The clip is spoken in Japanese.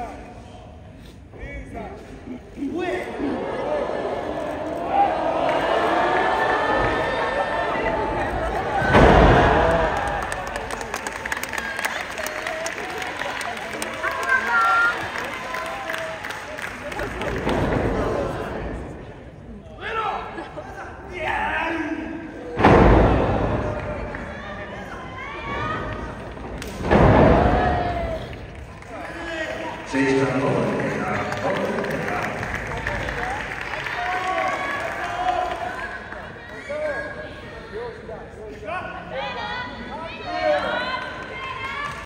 back. Good job.